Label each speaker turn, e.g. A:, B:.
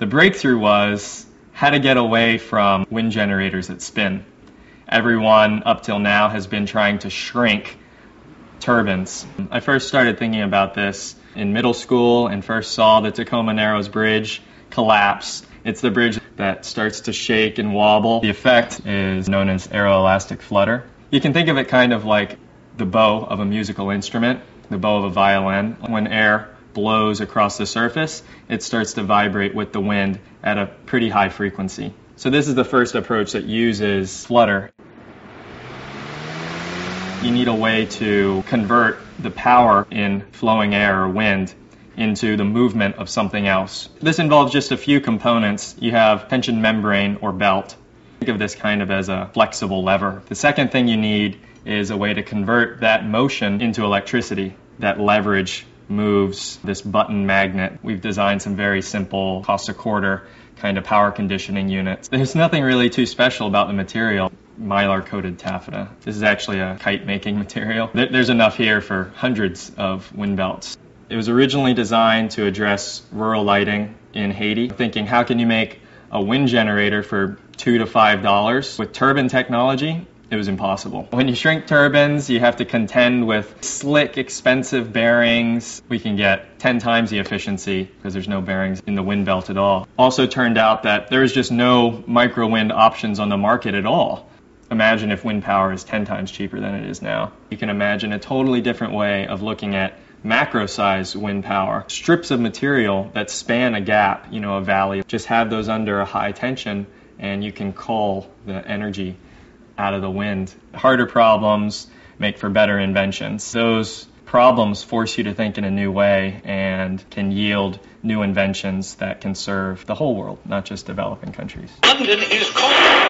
A: The breakthrough was how to get away from wind generators that spin. Everyone up till now has been trying to shrink turbines. I first started thinking about this in middle school and first saw the Tacoma Narrows Bridge collapse. It's the bridge that starts to shake and wobble. The effect is known as aeroelastic flutter. You can think of it kind of like the bow of a musical instrument, the bow of a violin. When air blows across the surface, it starts to vibrate with the wind at a pretty high frequency. So this is the first approach that uses flutter. You need a way to convert the power in flowing air or wind into the movement of something else. This involves just a few components. You have tension membrane or belt. Think of this kind of as a flexible lever. The second thing you need is a way to convert that motion into electricity. That leverage moves this button magnet. We've designed some very simple, cost a quarter kind of power conditioning units. There's nothing really too special about the material. Mylar coated taffeta. This is actually a kite making material. There's enough here for hundreds of wind belts. It was originally designed to address rural lighting in Haiti, thinking how can you make a wind generator for two to five dollars with turbine technology it was impossible. When you shrink turbines, you have to contend with slick, expensive bearings. We can get 10 times the efficiency because there's no bearings in the wind belt at all. Also turned out that there's just no micro wind options on the market at all. Imagine if wind power is 10 times cheaper than it is now. You can imagine a totally different way of looking at macro size wind power. Strips of material that span a gap, you know, a valley, just have those under a high tension and you can call the energy out of the wind. Harder problems make for better inventions. Those problems force you to think in a new way and can yield new inventions that can serve the whole world, not just developing countries. London is cold.